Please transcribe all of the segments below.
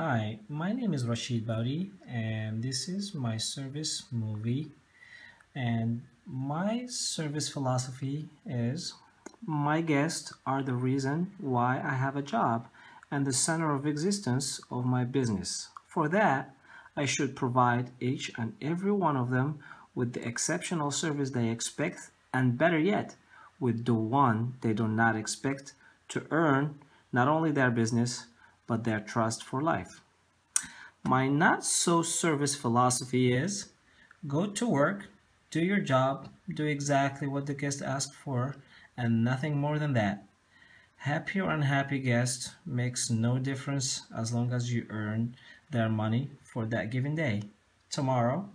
Hi, my name is Rashid Baudi and this is my service movie and my service philosophy is my guests are the reason why I have a job and the center of existence of my business. For that, I should provide each and every one of them with the exceptional service they expect and better yet, with the one they do not expect to earn not only their business but their trust for life. My not so service philosophy is go to work, do your job, do exactly what the guest asked for, and nothing more than that. Happy or unhappy guest makes no difference as long as you earn their money for that given day. Tomorrow,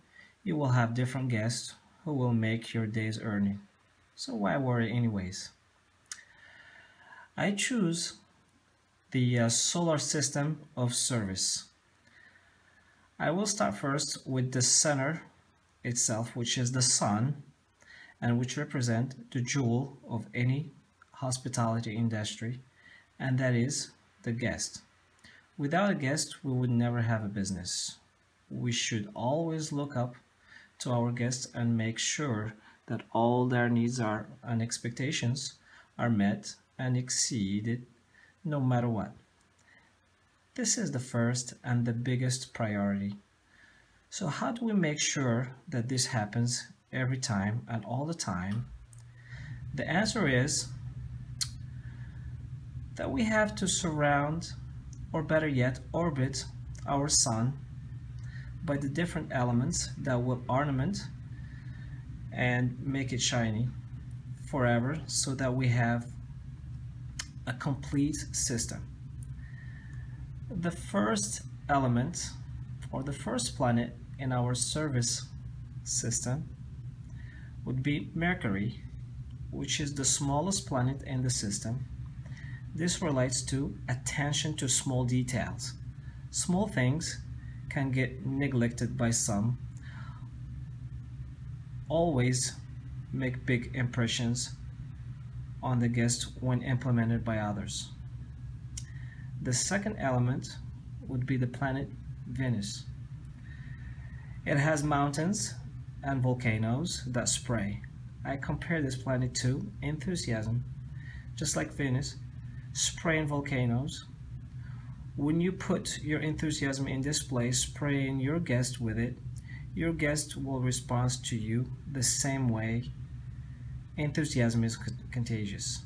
you will have different guests who will make your day's earning. So why worry anyways? I choose the uh, solar system of service. I will start first with the center itself, which is the sun, and which represent the jewel of any hospitality industry, and that is the guest. Without a guest, we would never have a business. We should always look up to our guests and make sure that all their needs are and expectations are met and exceeded no matter what. This is the first and the biggest priority. So how do we make sure that this happens every time and all the time? The answer is that we have to surround or better yet orbit our sun by the different elements that will ornament and make it shiny forever so that we have a complete system. The first element or the first planet in our service system would be Mercury, which is the smallest planet in the system. This relates to attention to small details. Small things can get neglected by some. Always make big impressions on the guest when implemented by others. The second element would be the planet Venus. It has mountains and volcanoes that spray. I compare this planet to enthusiasm, just like Venus, spraying volcanoes. When you put your enthusiasm in display, spraying your guest with it, your guest will respond to you the same way enthusiasm is contagious.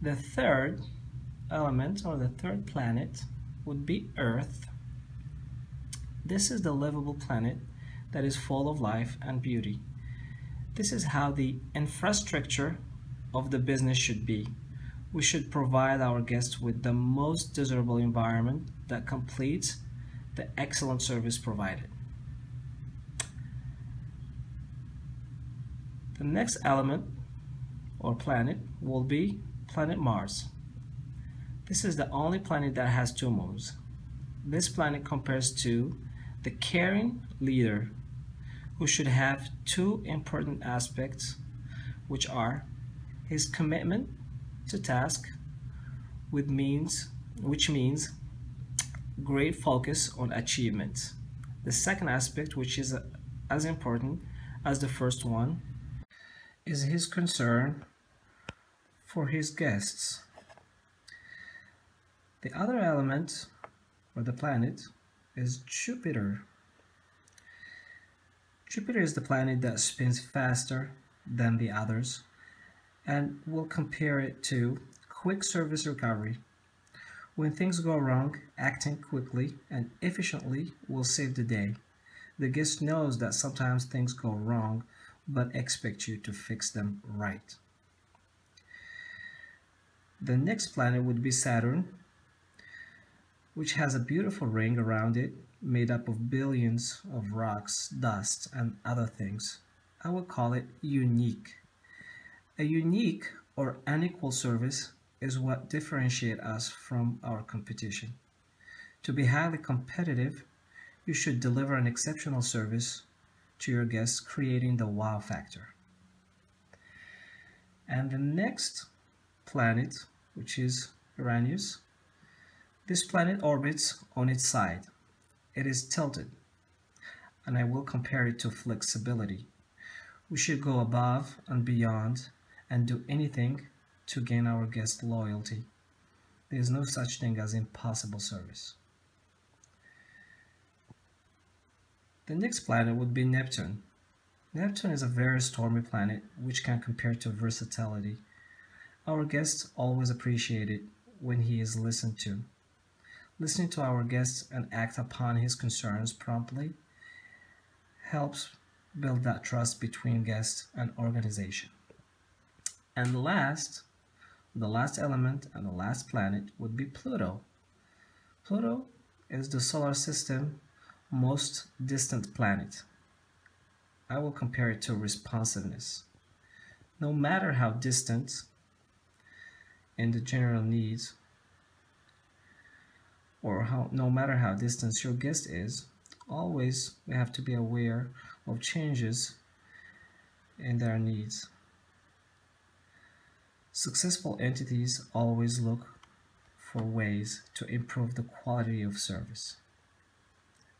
The third element or the third planet would be Earth. This is the livable planet that is full of life and beauty. This is how the infrastructure of the business should be. We should provide our guests with the most desirable environment that completes the excellent service provided. The next element or planet will be planet Mars. This is the only planet that has two moons. This planet compares to the caring leader who should have two important aspects which are his commitment to task with means which means great focus on achievement. The second aspect which is as important as the first one is his concern for his guests. The other element, or the planet, is Jupiter. Jupiter is the planet that spins faster than the others and we'll compare it to quick service recovery. When things go wrong, acting quickly and efficiently will save the day. The guest knows that sometimes things go wrong but expect you to fix them right. The next planet would be Saturn, which has a beautiful ring around it made up of billions of rocks, dust, and other things. I would call it unique. A unique or unequal service is what differentiates us from our competition. To be highly competitive, you should deliver an exceptional service to your guests, creating the wow factor. And the next planet, which is Uranus, This planet orbits on its side. It is tilted, and I will compare it to flexibility. We should go above and beyond and do anything to gain our guest loyalty. There is no such thing as impossible service. The next planet would be Neptune. Neptune is a very stormy planet which can compare to versatility. Our guests always appreciate it when he is listened to. Listening to our guests and act upon his concerns promptly helps build that trust between guest and organization. And last, the last element and the last planet would be Pluto. Pluto is the solar system most distant planet. I will compare it to responsiveness. No matter how distant and the general needs, or how no matter how distant your guest is, always we have to be aware of changes in their needs. Successful entities always look for ways to improve the quality of service.